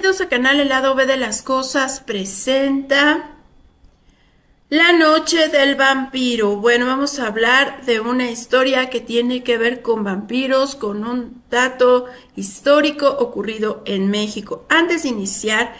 Bienvenidos al canal El lado B de las cosas presenta La noche del vampiro. Bueno, vamos a hablar de una historia que tiene que ver con vampiros, con un dato histórico ocurrido en México. Antes de iniciar,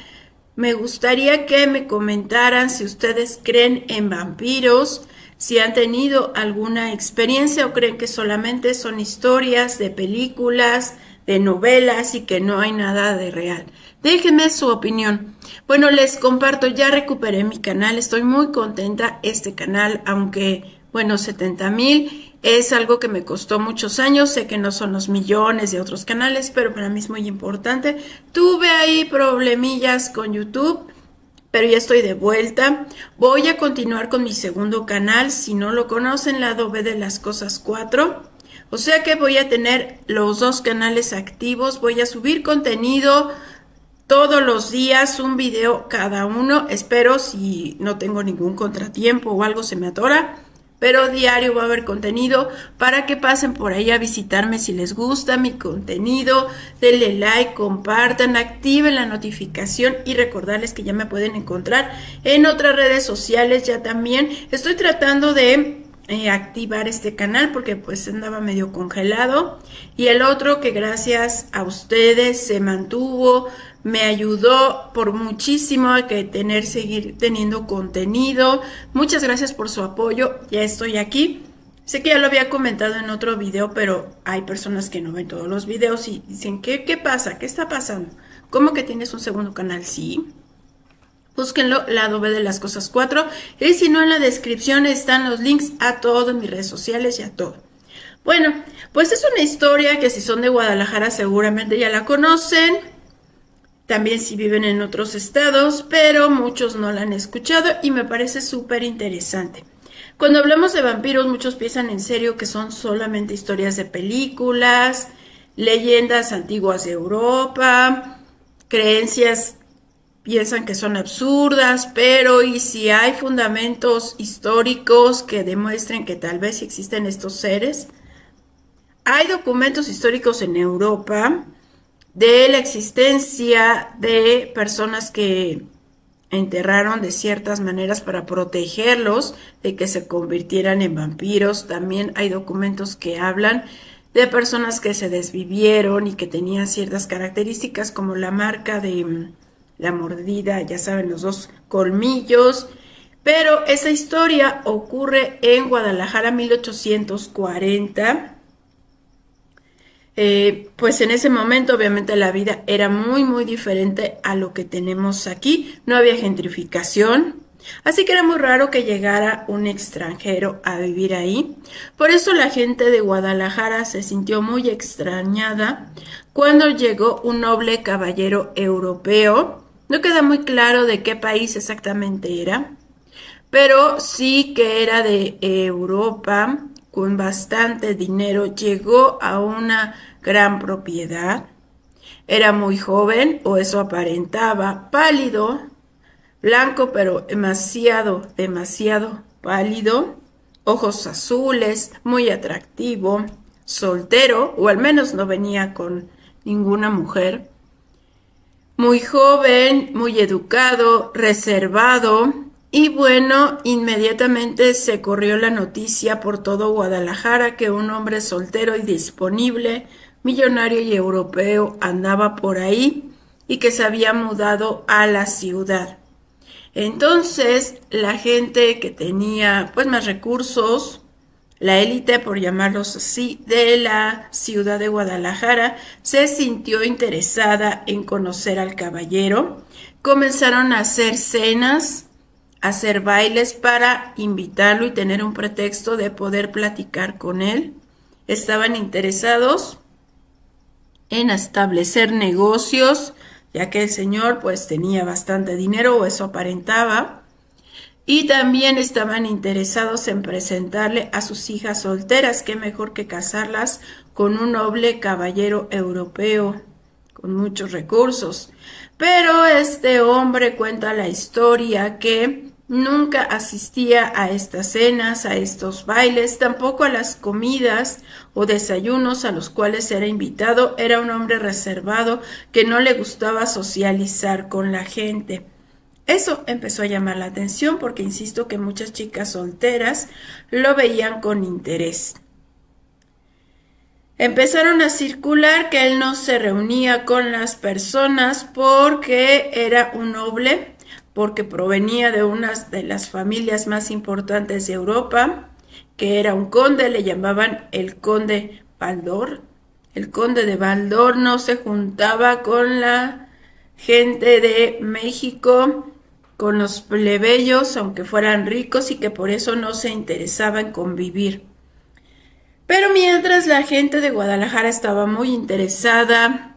me gustaría que me comentaran si ustedes creen en vampiros, si han tenido alguna experiencia o creen que solamente son historias de películas, de novelas y que no hay nada de real. Déjenme su opinión. Bueno, les comparto, ya recuperé mi canal, estoy muy contenta. Este canal, aunque, bueno, 70 mil es algo que me costó muchos años. Sé que no son los millones de otros canales, pero para mí es muy importante. Tuve ahí problemillas con YouTube, pero ya estoy de vuelta. Voy a continuar con mi segundo canal. Si no lo conocen, lado B de las cosas 4. O sea que voy a tener los dos canales activos. Voy a subir contenido todos los días un video cada uno. Espero si no tengo ningún contratiempo o algo se me atora. Pero diario va a haber contenido para que pasen por ahí a visitarme si les gusta mi contenido. Denle like, compartan, activen la notificación y recordarles que ya me pueden encontrar en otras redes sociales ya también. Estoy tratando de eh, activar este canal porque pues andaba medio congelado y el otro que gracias a ustedes se mantuvo me ayudó por muchísimo a que tener seguir teniendo contenido muchas gracias por su apoyo ya estoy aquí sé que ya lo había comentado en otro video pero hay personas que no ven todos los videos y dicen ¿qué, qué pasa? ¿qué está pasando? ¿cómo que tienes un segundo canal? sí Búsquenlo, lado B de las cosas 4. Y si no, en la descripción están los links a todas mis redes sociales y a todo. Bueno, pues es una historia que si son de Guadalajara seguramente ya la conocen. También si viven en otros estados, pero muchos no la han escuchado y me parece súper interesante. Cuando hablamos de vampiros, muchos piensan en serio que son solamente historias de películas, leyendas antiguas de Europa, creencias piensan que son absurdas, pero ¿y si hay fundamentos históricos que demuestren que tal vez existen estos seres? Hay documentos históricos en Europa de la existencia de personas que enterraron de ciertas maneras para protegerlos de que se convirtieran en vampiros. También hay documentos que hablan de personas que se desvivieron y que tenían ciertas características como la marca de la mordida, ya saben, los dos colmillos. Pero esa historia ocurre en Guadalajara 1840. Eh, pues en ese momento obviamente la vida era muy muy diferente a lo que tenemos aquí. No había gentrificación, así que era muy raro que llegara un extranjero a vivir ahí. Por eso la gente de Guadalajara se sintió muy extrañada cuando llegó un noble caballero europeo no queda muy claro de qué país exactamente era, pero sí que era de Europa, con bastante dinero, llegó a una gran propiedad. Era muy joven, o eso aparentaba, pálido, blanco, pero demasiado, demasiado pálido, ojos azules, muy atractivo, soltero, o al menos no venía con ninguna mujer muy joven, muy educado, reservado. Y bueno, inmediatamente se corrió la noticia por todo Guadalajara que un hombre soltero y disponible, millonario y europeo, andaba por ahí y que se había mudado a la ciudad. Entonces, la gente que tenía pues más recursos, la élite, por llamarlos así, de la ciudad de Guadalajara se sintió interesada en conocer al caballero. Comenzaron a hacer cenas, hacer bailes para invitarlo y tener un pretexto de poder platicar con él. Estaban interesados en establecer negocios, ya que el señor pues tenía bastante dinero o eso aparentaba y también estaban interesados en presentarle a sus hijas solteras, qué mejor que casarlas con un noble caballero europeo con muchos recursos. Pero este hombre cuenta la historia que nunca asistía a estas cenas, a estos bailes, tampoco a las comidas o desayunos a los cuales era invitado. Era un hombre reservado que no le gustaba socializar con la gente. Eso empezó a llamar la atención porque insisto que muchas chicas solteras lo veían con interés. Empezaron a circular que él no se reunía con las personas porque era un noble, porque provenía de una de las familias más importantes de Europa, que era un conde, le llamaban el conde Baldor. El conde de Baldor no se juntaba con la gente de México, con los plebeyos, aunque fueran ricos y que por eso no se interesaba en convivir. Pero mientras la gente de Guadalajara estaba muy interesada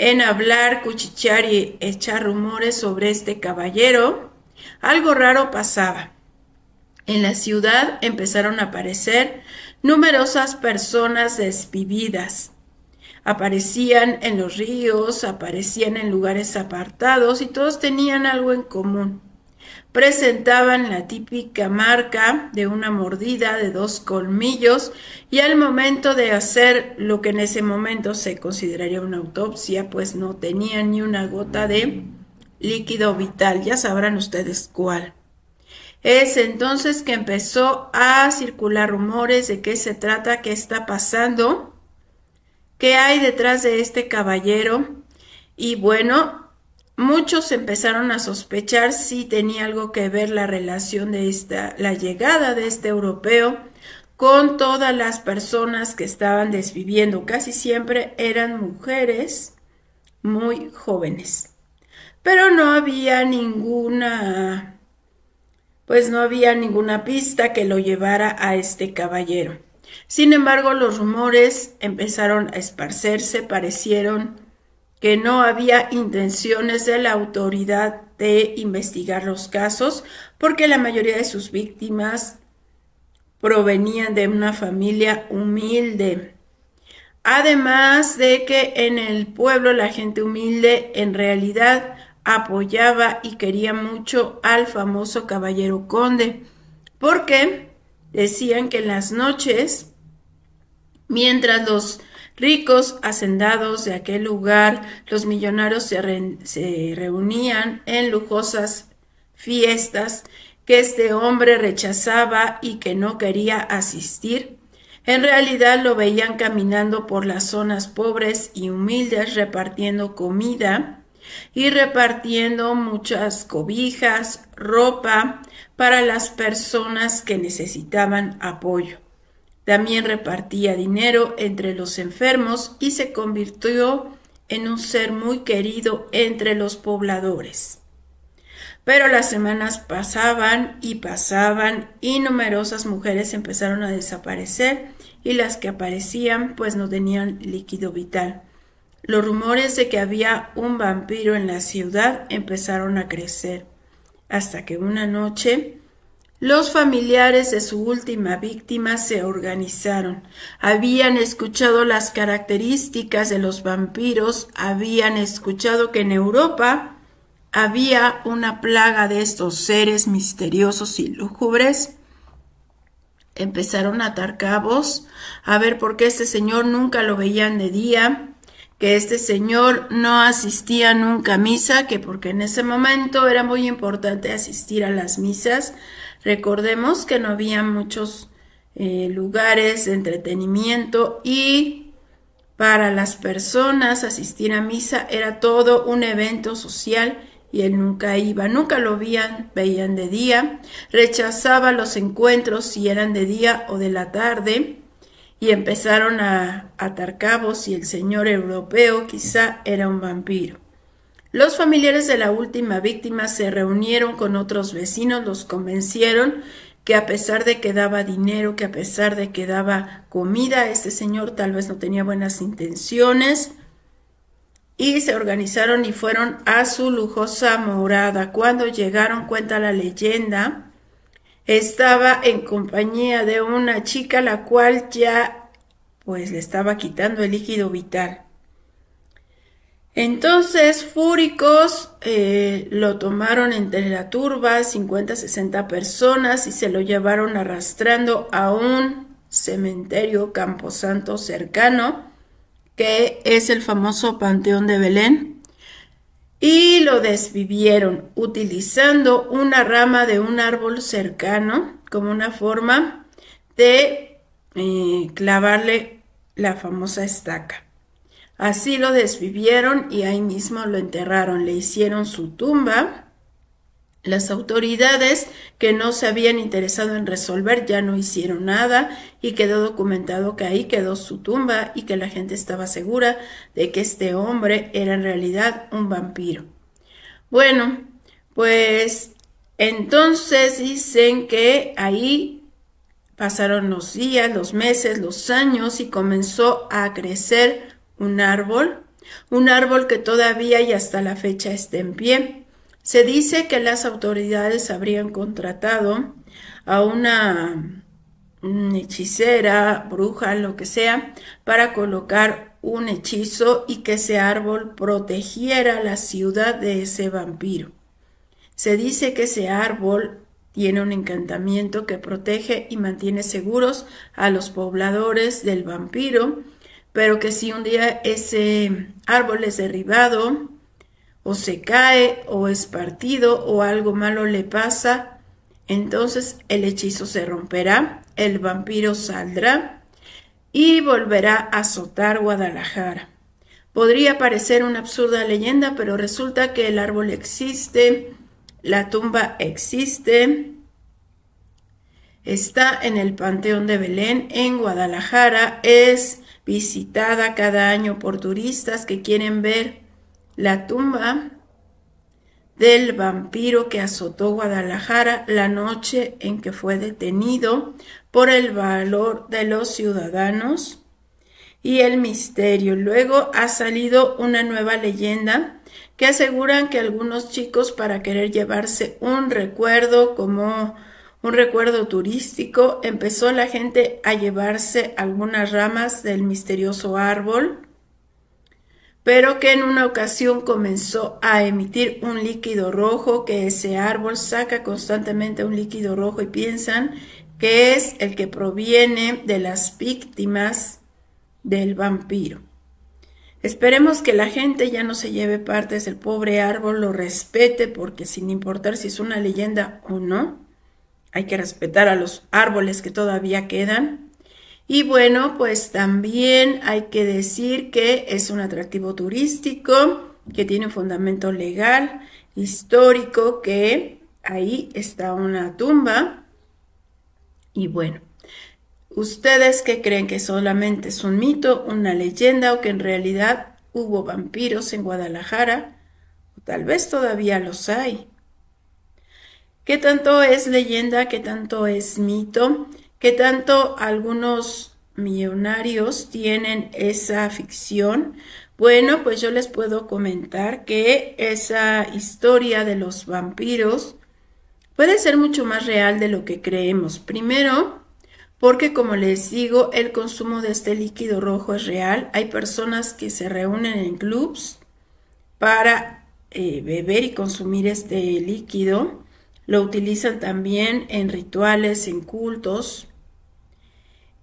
en hablar, cuchichear y echar rumores sobre este caballero, algo raro pasaba. En la ciudad empezaron a aparecer numerosas personas desvividas. Aparecían en los ríos, aparecían en lugares apartados y todos tenían algo en común presentaban la típica marca de una mordida de dos colmillos y al momento de hacer lo que en ese momento se consideraría una autopsia, pues no tenían ni una gota de líquido vital, ya sabrán ustedes cuál. Es entonces que empezó a circular rumores de qué se trata, qué está pasando, qué hay detrás de este caballero. Y bueno, Muchos empezaron a sospechar si tenía algo que ver la relación de esta, la llegada de este europeo con todas las personas que estaban desviviendo. Casi siempre eran mujeres muy jóvenes. Pero no había ninguna, pues no había ninguna pista que lo llevara a este caballero. Sin embargo, los rumores empezaron a esparcerse, parecieron que no había intenciones de la autoridad de investigar los casos porque la mayoría de sus víctimas provenían de una familia humilde. Además de que en el pueblo la gente humilde en realidad apoyaba y quería mucho al famoso caballero conde, porque decían que en las noches, mientras los Ricos hacendados de aquel lugar, los millonarios se, reunían en lujosas fiestas que este hombre rechazaba y que no quería asistir. En realidad lo veían caminando por las zonas pobres y humildes repartiendo comida y repartiendo muchas cobijas, ropa para las personas que necesitaban apoyo. También repartía dinero entre los enfermos y se convirtió en un ser muy querido entre los pobladores. Pero las semanas pasaban y pasaban y numerosas mujeres empezaron a desaparecer y las que aparecían pues no tenían líquido vital. Los rumores de que había un vampiro en la ciudad empezaron a crecer, hasta que una noche los familiares de su última víctima se organizaron. Habían escuchado las características de los vampiros, habían escuchado que en Europa había una plaga de estos seres misteriosos y lúgubres. Empezaron a atar cabos, a ver por qué este señor nunca lo veían de día, que este señor no asistía nunca a misa, que porque en ese momento era muy importante asistir a las misas, Recordemos que no había muchos eh, lugares de entretenimiento y para las personas asistir a misa era todo un evento social y él nunca iba, nunca lo veían, veían de día, rechazaba los encuentros si eran de día o de la tarde y empezaron a atar cabos y el señor europeo quizá era un vampiro. Los familiares de la última víctima se reunieron con otros vecinos, los convencieron que a pesar de que daba dinero, que a pesar de que daba comida, este señor tal vez no tenía buenas intenciones, y se organizaron y fueron a su lujosa morada. Cuando llegaron, cuenta la leyenda, estaba en compañía de una chica la cual ya pues le estaba quitando el líquido vital. Entonces, fúricos eh, lo tomaron entre la turba, 50, 60 personas, y se lo llevaron arrastrando a un cementerio camposanto cercano, que es el famoso Panteón de Belén, y lo desvivieron utilizando una rama de un árbol cercano como una forma de eh, clavarle la famosa estaca. Así lo desvivieron y ahí mismo lo enterraron, le hicieron su tumba. Las autoridades que no se habían interesado en resolver ya no hicieron nada y quedó documentado que ahí quedó su tumba y que la gente estaba segura de que este hombre era en realidad un vampiro. Bueno, pues entonces dicen que ahí pasaron los días, los meses, los años y comenzó a crecer un árbol, un árbol que todavía y hasta la fecha está en pie. Se dice que las autoridades habrían contratado a una, hechicera, bruja, lo que sea, para colocar un hechizo y que ese árbol protegiera la ciudad de ese vampiro. Se dice que ese árbol tiene un encantamiento que protege y mantiene seguros a los pobladores del vampiro pero que si un día ese árbol es derribado, o se cae, o es partido, o algo malo le pasa, entonces el hechizo se romperá, el vampiro saldrá y volverá a azotar Guadalajara. Podría parecer una absurda leyenda, pero resulta que el árbol existe, la tumba existe, está en el Panteón de Belén, en Guadalajara, es visitada cada año por turistas que quieren ver la tumba del vampiro que azotó Guadalajara la noche en que fue detenido por el valor de los ciudadanos y el misterio. Luego ha salido una nueva leyenda que aseguran que algunos chicos para querer llevarse un recuerdo como un recuerdo turístico, empezó la gente a llevarse algunas ramas del misterioso árbol, pero que en una ocasión comenzó a emitir un líquido rojo, que ese árbol saca constantemente un líquido rojo y piensan que es el que proviene de las víctimas del vampiro. Esperemos que la gente ya no se lleve partes del pobre árbol, lo respete, porque sin importar si es una leyenda o no, hay que respetar a los árboles que todavía quedan. Y bueno, pues también hay que decir que es un atractivo turístico, que tiene un fundamento legal, histórico, que ahí está una tumba. Y bueno, ¿ustedes qué creen que solamente es un mito, una leyenda o que en realidad hubo vampiros en Guadalajara? O tal vez todavía los hay. ¿Qué tanto es leyenda? ¿Qué tanto es mito? ¿Qué tanto algunos millonarios tienen esa ficción? Bueno, pues yo les puedo comentar que esa historia de los vampiros puede ser mucho más real de lo que creemos. Primero, porque como les digo, el consumo de este líquido rojo es real. Hay personas que se reúnen en clubs para eh, beber y consumir este líquido. Lo utilizan también en rituales, en cultos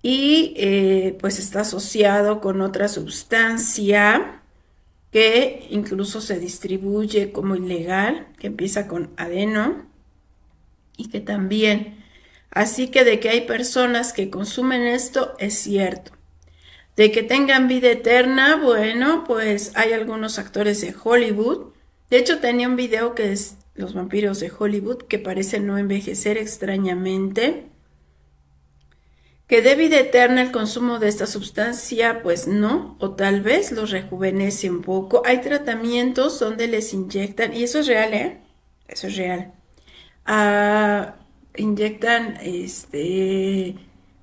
y eh, pues está asociado con otra sustancia que incluso se distribuye como ilegal, que empieza con adeno y que también, así que de que hay personas que consumen esto es cierto. De que tengan vida eterna, bueno, pues hay algunos actores de Hollywood. De hecho, tenía un video que es los vampiros de Hollywood, que parecen no envejecer extrañamente. ¿Que dé vida eterna el consumo de esta sustancia? Pues no, o tal vez los rejuvenece un poco. Hay tratamientos donde les inyectan, y eso es real, ¿eh? Eso es real. Ah, inyectan este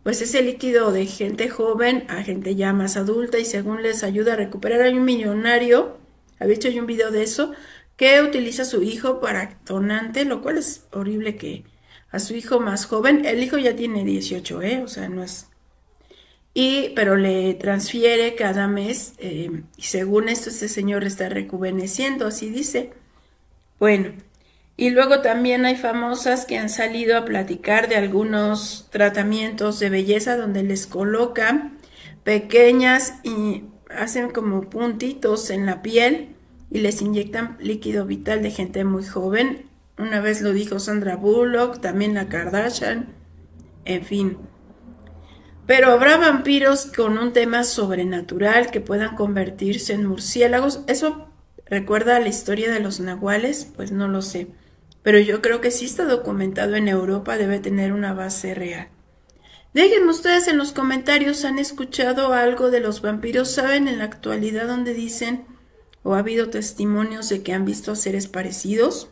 pues ese líquido de gente joven a gente ya más adulta y según les ayuda a recuperar hay un millonario había hecho yo un video de eso que utiliza su hijo para donante, lo cual es horrible que a su hijo más joven, el hijo ya tiene 18, ¿eh? O sea, no es... y, pero le transfiere cada mes eh, y según esto este señor está rejuveneciendo, así dice. Bueno, y luego también hay famosas que han salido a platicar de algunos tratamientos de belleza donde les colocan pequeñas y hacen como puntitos en la piel y les inyectan líquido vital de gente muy joven. Una vez lo dijo Sandra Bullock, también la Kardashian, en fin. Pero habrá vampiros con un tema sobrenatural que puedan convertirse en murciélagos. ¿Eso recuerda la historia de los nahuales? Pues no lo sé. Pero yo creo que si está documentado en Europa, debe tener una base real. Déjenme ustedes en los comentarios, ¿han escuchado algo de los vampiros? ¿Saben en la actualidad donde dicen o ha habido testimonios de que han visto seres parecidos?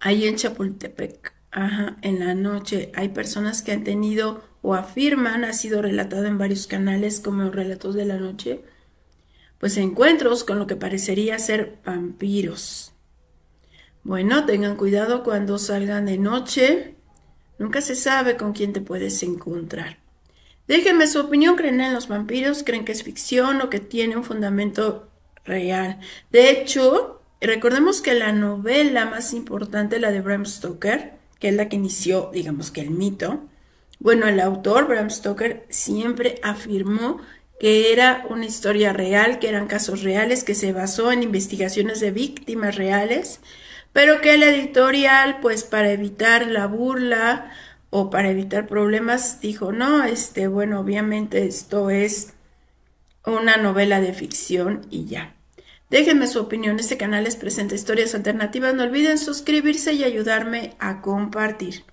Ahí en Chapultepec, ajá, en la noche hay personas que han tenido o afirman, ha sido relatado en varios canales como relatos de la noche, pues encuentros con lo que parecería ser vampiros. Bueno, tengan cuidado cuando salgan de noche, nunca se sabe con quién te puedes encontrar. Déjenme su opinión, ¿creen en los vampiros? ¿Creen que es ficción o que tiene un fundamento real? De hecho, recordemos que la novela más importante, la de Bram Stoker, que es la que inició, digamos que el mito, bueno, el autor, Bram Stoker, siempre afirmó que era una historia real, que eran casos reales, que se basó en investigaciones de víctimas reales, pero que la editorial, pues para evitar la burla o para evitar problemas, dijo, no, este, bueno, obviamente esto es una novela de ficción y ya. Déjenme su opinión, este canal les presenta historias alternativas, no olviden suscribirse y ayudarme a compartir.